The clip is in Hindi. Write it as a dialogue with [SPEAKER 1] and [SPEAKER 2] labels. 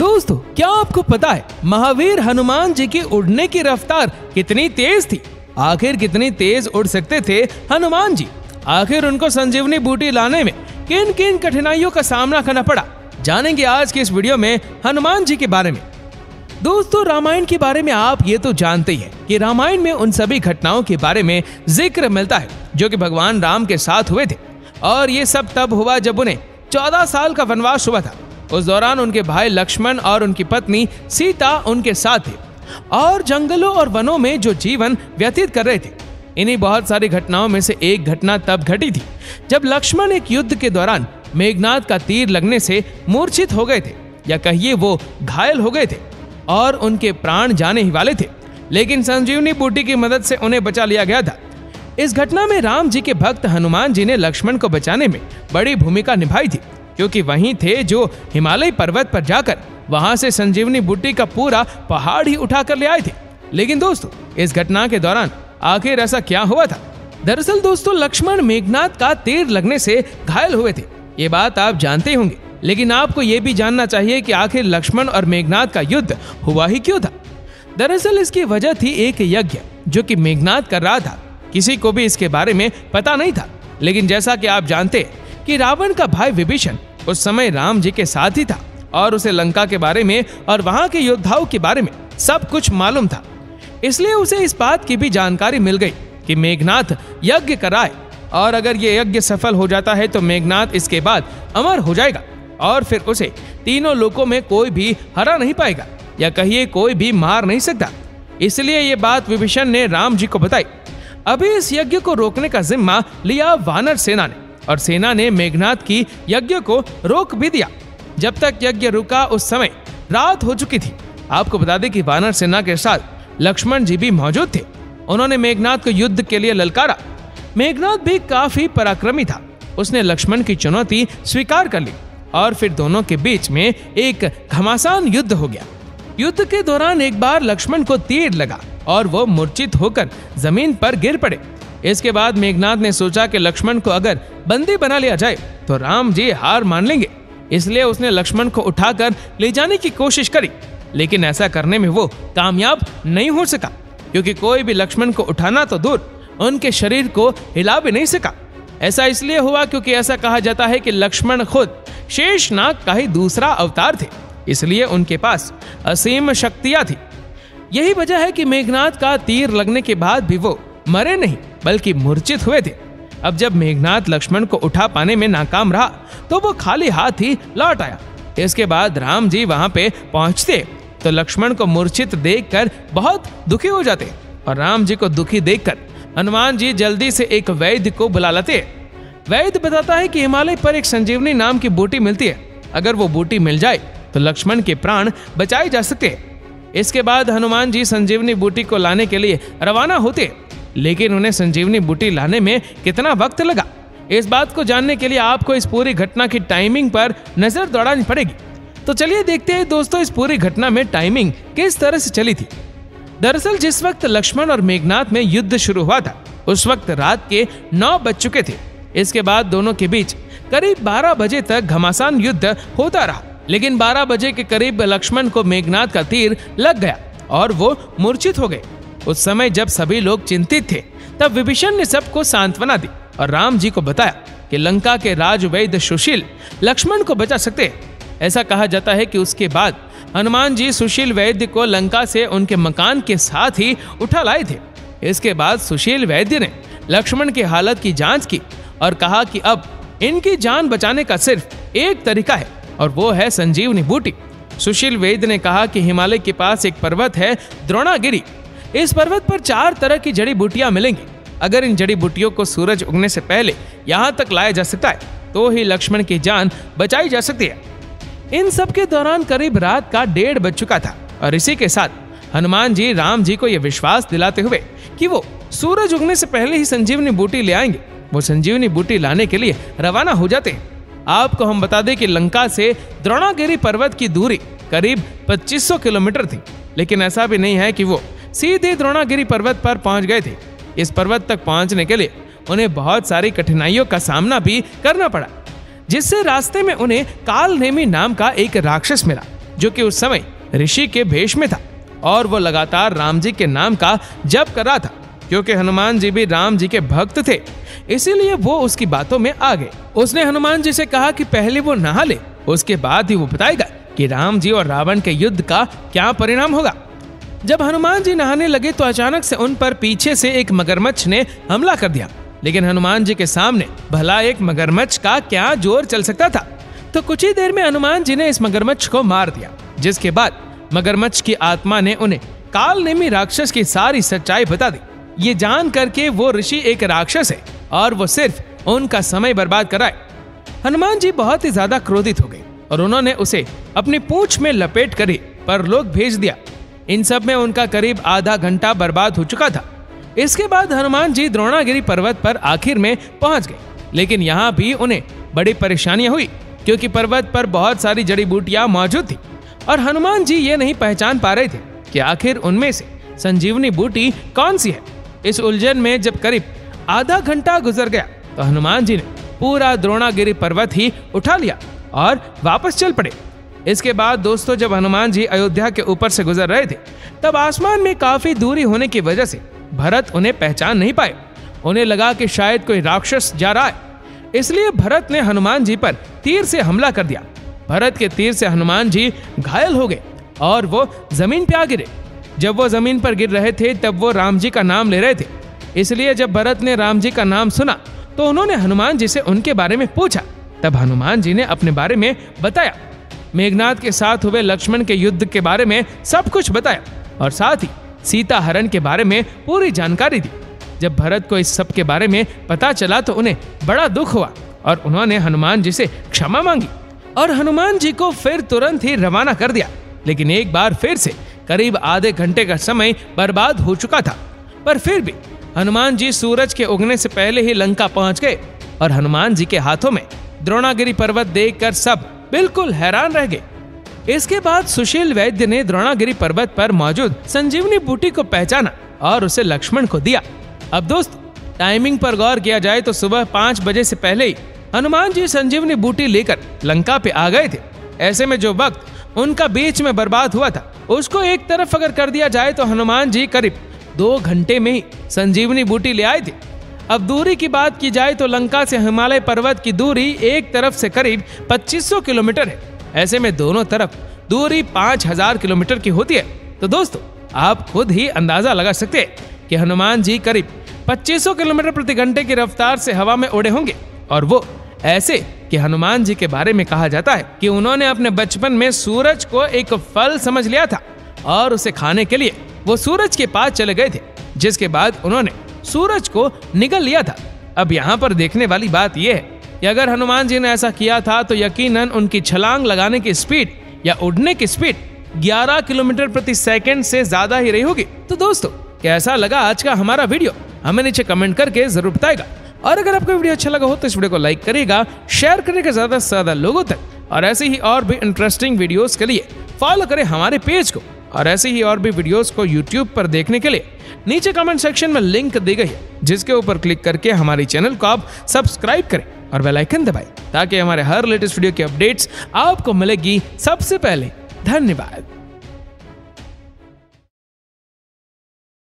[SPEAKER 1] दोस्तों, क्या आपको पता है, महावीर हनुमान जी की उड़ने की रफ्तार कितनी तेज थी? आखिर कितनी तेज उड़ सकते थे हनुमान जी? आखिर उनको संजीवनी बूटी लाने में किन किन कठिनाइयों का सामना करना पड़ा? जानेंगे आज के इस वीडियो में हनुमान जी के बारे में। दोस्तों, रामायण के बारे में आप ये तो जानते ही हैं कि रामायण में उन सभी घटनाओं के बारे में ज़िक्र मिलता है, जो कि भगवान राम के साथ हुए थे। और ये सब तब हुआ जब उन्हें चौदह साल का वनवास हुआ था। उस दौरान उनके भाई लक्ष्मण और उनकी पत्नी सीता उनके साथ थे और जंगलों और वनों में जो जीवन व्यतीत कर रहे थे। इन्हीं बहुत सारी घटनाओं में से एक घटना तब घटी थी, जब लक्ष्मण एक युद्ध के दौरान मेघनाथ का तीर लगने से मूर्छित हो गए थे, या कहिए वो घायल हो गए थे और उनके प्राण जाने ही वाले थे। लेकिन संजीवनी बूटी की मदद से उन्हें बचा लिया गया था। इस घटना में राम जी के भक्त हनुमान जी ने लक्ष्मण को बचाने में बड़ी भूमिका निभाई थी। क्योंकि वहीं थे जो हिमालय पर्वत पर जाकर वहाँ से संजीवनी बुट्टी का पूरा पहाड़ ही उठा कर ले आए थे। लेकिन दोस्तों, इस घटना के दौरान आखिर ऐसा क्या हुआ था? दरअसल दोस्तों, लक्ष्मण मेघनाथ का तीर लगने से घायल हुए थे। ये बात आप जानते होंगे, लेकिन आपको ये भी जानना चाहिए कि आखिर लक्ष्मण और मेघनाथ का युद्ध हुआ ही क्यों था? दरअसल इसकी वजह थी एक यज्ञ, जो कि मेघनाथ कर रहा था। किसी को भी इसके बारे में पता नहीं था। लेकिन जैसा कि आप जानते कि रावण का भाई विभीषण उस समय राम जी के साथ ही था और उसे लंका के बारे में और वहाँ के योद्धाओं के बारे में सब कुछ मालूम था। इसलिए उसे इस बात की भी जानकारी मिल गई कि मेघनाथ यज्ञ कराए और अगर ये यज्ञ सफल हो जाता है तो मेघनाथ इसके बाद अमर हो जाएगा और फिर उसे तीनों लोकों में कोई भी हरा नहीं पाएगा या कहिए कोई भी मार नहीं सकता। इसलिए ये बात विभीषण ने राम जी को बताई। अभी इस यज्ञ को रोकने का जिम्मा लिया वानर सेना ने। और सेना ने मेघनाथ की यज्ञ को रोक भी दिया। जब तक यज्ञ रुका उस समय रात हो चुकी थी। आपको बता दें कि वानर सेना के साथ लक्ष्मण जी भी मौजूद थे। उन्होंने मेघनाथ को युद्ध के लिए ललकारा। मेघनाथ भी काफ़ी पराक्रमी था। उसने लक्ष्मण की चुनौती स्वीकार कर ली और फिर दोनों के बीच में एक घमासान युद्ध हो गया। युद्ध के दौरान एक बार लक्ष्मण को तीर लगा और वो मूर्छित होकर ज़मीन पर गिर पड़े। इसके बाद मेघनाथ ने सोचा कि लक्ष्मण को अगर बंदी बना लिया जाए तो राम जी हार मान लेंगे। इसलिए उसने लक्ष्मण को उठाकर ले जाने की कोशिश करी, लेकिन ऐसा करने में वो कामयाब नहीं हो सका, क्योंकि कोई भी लक्ष्मण को उठाना तो दूर, उनके शरीर को हिला भी नहीं सका। ऐसा इसलिए हुआ क्योंकि ऐसा कहा जाता है कि लक्ष्मण खुद शेषनाग का ही दूसरा अवतार थे, इसलिए उनके पास असीम शक्तियाँ थी। यही वजह है कि मेघनाथ का तीर लगने के बाद भी वो मरे नहीं। बल्कि मूर्छित हुए थे। अब जब मेघनाथ लक्ष्मण को उठा पाने में नाकाम रहा तो वो खाली हाथ ही लौट आया। इसके बाद राम जी वहाँ पे पहुँचते तो लक्ष्मण को मूर्छित देखकर बहुत दुखी हो जाते और राम जी को दुखी देखकर हनुमान जी जल्दी से एक वैद्य को बुला लेते। वैद्य बताता है कि हिमालय पर एक संजीवनी नाम की बूटी मिलती है। अगर वो बूटी मिल जाए तो लक्ष्मण के प्राण बचाए जा सकते। इसके बाद हनुमान जी संजीवनी बूटी को लाने के लिए रवाना होते। लेकिन उन्हें संजीवनी बूटी लाने में कितना वक्त लगा? इस बात को जानने के लिए आपको इस पूरी घटना की टाइमिंग पर नज़र दौड़ानी पड़ेगी। तो चलिए देखते हैं दोस्तों इस पूरी घटना में टाइमिंग किस तरह से चली थी। दरअसल जिस वक्त लक्ष्मण और मेघनाथ में युद्ध शुरू हुआ था, उस वक्त रात के नौ बज चुके थे। इसके बाद दोनों के बीच करीब 12 बजे तक घमासान युद्ध होता रहा। लेकिन 12 बजे के करीब लक्ष्मण को मेघनाथ का तीर लग गया और वो मूर्छित हो गए। उस समय जब सभी लोग चिंतित थे, तब विभीषण ने सबको सांत्वना दी और राम जी को बताया कि लंका के राज वैद्य सुशील लक्ष्मण को बचा सकते हैं। ऐसा कहा जाता है कि उसके बाद हनुमान जी सुशील वैद्य को लंका से उनके मकान के साथ ही उठा लाए थे। इसके बाद सुशील वैद्य ने लक्ष्मण की हालत की जाँच की और कहा कि अब इनकी जान बचाने का सिर्फ़ एक तरीका है और वो है संजीवनी बूटी। सुशील वैद्य ने कहा कि हिमालय के पास एक पर्वत है द्रोणागिरी। इस पर्वत पर चार तरह की जड़ी बूटियाँ मिलेंगी। अगर इन जड़ी बूटियों को सूरज उगने से पहले यहाँ तक लाया जा सकता है तो ही लक्ष्मण की जान बचाई जा सकती है। इन सब के दौरान करीब रात का डेढ़ बज चुका था, और इसी के साथ हनुमान जी, राम जी को यह विश्वास दिलाते हुए कि वो सूरज उगने से पहले ही संजीवनी बूटी ले आएँगे। वो संजीवनी बूटी लाने के लिए रवाना हो जाते हैं। आपको हम बता दें कि लंका से द्रोणागिरी पर्वत की दूरी करीब 2500 किलोमीटर थी, लेकिन ऐसा भी नहीं है कि वो सीधे द्रोणागिरी पर्वत पर पहुँच गए थे। इस पर्वत तक पहुँचने के लिए उन्हें बहुत सारी कठिनाइयों का सामना भी करना पड़ा, जिससे रास्ते में उन्हें काल नेमी नाम का एक राक्षस मिला, जो कि उस समय ऋषि के भेष में था, और वो लगातार राम जी के नाम का जप कर रहा था, क्योंकि हनुमान जी भी राम जी के भक्त थे। इसीलिए वो उसकी बातों में आ गए। उसने हनुमान जी से कहा कि पहले वो नहा ले, उसके बाद ही वो बताएगा कि राम जी और रावण के युद्ध का क्या परिणाम होगा। जब हनुमान जी नहाने लगे तो अचानक से उन पर पीछे से एक मगरमच्छ ने हमला कर दिया। लेकिन हनुमान जी के सामने भला एक मगरमच्छ का क्या ज़ोर चल सकता था? तो कुछ ही देर में हनुमान जी ने इस मगरमच्छ को मार दिया, जिसके बाद मगरमच्छ की आत्मा ने उन्हें काल नेमी राक्षस की सारी सच्चाई बता दी। ये जान करके वो ऋषि एक राक्षस है और वो सिर्फ़ उनका समय बर्बाद कराए। हनुमान जी बहुत ही ज़्यादा क्रोधित हो गए और उन्होंने उसे अपनी पूंछ में लपेट कर पर लोग भेज दिया। इन सब में उनका करीब आधा घंटा बर्बाद हो चुका था। इसके बाद हनुमान जी द्रोणागिरी पर्वत पर आखिर में पहुँच गए, लेकिन यहाँ भी उन्हें बड़ी परेशानियाँ हुई, क्योंकि पर्वत पर बहुत सारी जड़ी बूटियाँ मौजूद थी। और हनुमान जी ये नहीं पहचान पा रहे थे कि आखिर उनमें से संजीवनी बूटी कौन सी है। इस उलझन में जब करीब आधा घंटा गुजर गया तो हनुमान जी ने पूरा द्रोणागिरी पर्वत ही उठा लिया और वापस चल पड़े। इसके बाद दोस्तों, जब हनुमान जी अयोध्या के ऊपर से गुजर रहे थे, तब आसमान में काफ़ी दूरी होने की वजह से भरत उन्हें पहचान नहीं पाए। उन्हें लगा कि शायद कोई राक्षस जा रहा है। इसलिए भरत ने हनुमान जी पर तीर से हमला कर दिया। भरत के तीर से हनुमान जी घायल हो गए और वो ज़मीन पे आ गिरे। जब वो ज़मीन पर गिर रहे थे, तब वो राम जी का नाम ले रहे थे। इसलिए जब भरत ने राम जी का नाम सुना तो उन्होंने हनुमान जी से उनके बारे में पूछा। तब हनुमान जी ने अपने बारे में बताया। मेघनाथ के साथ हुए लक्ष्मण के युद्ध के बारे में सब कुछ बताया और साथ ही सीता हरण के बारे में पूरी जानकारी दी। जब भरत को इस सब के बारे में पता चला तो उन्हें बड़ा दुख हुआ और उन्होंने हनुमान जी से क्षमा मांगी और हनुमान जी को फिर तुरंत ही रवाना कर दिया। लेकिन एक बार फिर से करीब आधे घंटे का समय बर्बाद हो चुका था। पर फिर भी हनुमान जी सूरज के उगने से पहले ही लंका पहुँच गए और हनुमान जी के हाथों में द्रोणागिरी पर्वत देखकर सब बिल्कुल हैरान रह गए। इसके बाद सुशील वैद्य ने द्रोणागिरी पर्वत पर मौजूद संजीवनी बूटी को पहचाना और उसे लक्ष्मण को दिया। अब दोस्त टाइमिंग पर गौर किया जाए तो सुबह पाँच बजे से पहले ही हनुमान जी संजीवनी बूटी लेकर लंका पे आ गए थे। ऐसे में जो वक्त उनका बीच में बर्बाद हुआ था, उसको एक तरफ़ अगर कर दिया जाए तो हनुमान जी करीब दो घंटे में ही संजीवनी बूटी ले आए थे। अब दूरी की बात की जाए तो लंका से हिमालय पर्वत की दूरी एक तरफ़ से करीब 2500 किलोमीटर है। ऐसे में दोनों तरफ़ दूरी 5000 किलोमीटर की होती है। तो दोस्तों, आप खुद ही अंदाज़ा लगा सकते हैं कि हनुमान जी करीब 2500 किलोमीटर प्रति घंटे की रफ्तार से हवा में उड़े होंगे। और वो ऐसे कि हनुमान जी के बारे में कहा जाता है कि उन्होंने अपने बचपन में सूरज को एक फल समझ लिया था और उसे खाने के लिए वो सूरज के पास चले गए थे, जिसके बाद उन्होंने सूरज को निगल लिया था। अब यहाँ पर देखने वाली बात यह है कि अगर हनुमान जी ने ऐसा किया था तो यकीनन उनकी छलांग लगाने की स्पीड या उड़ने की स्पीड 11 किलोमीटर प्रति सेकंड से ज़्यादा ही रही होगी। तो दोस्तों, कैसा लगा आज का हमारा वीडियो? हमें नीचे कमेंट करके ज़रूर बताएगा। और अगर आपको वीडियो अच्छा लगा हो तो इस वीडियो को लाइक करेगा शेयर करेगा ज़्यादा से ज़्यादा लोगों तक। और ऐसे ही और भी इंटरेस्टिंग वीडियोस के लिए फॉलो करें हमारे पेज को। और ऐसे ही और भी वीडियोस को यूट्यूब पर देखने के लिए नीचे कमेंट सेक्शन में लिंक दी गई है, जिसके ऊपर क्लिक करके हमारे चैनल को आप सब्सक्राइब करें और बेल आइकन दबाएँ, ताकि हमारे हर लेटेस्ट वीडियो की अपडेट्स आपको मिलेगी सबसे पहले। धन्यवाद।